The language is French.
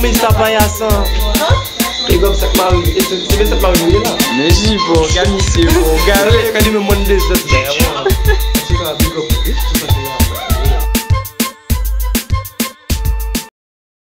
mais ça paillasson. Big up cette Marie. Et C'est c'est bien cette Marie là. Mais j'y pour, calme ici, pour, Quand il me montre des autres,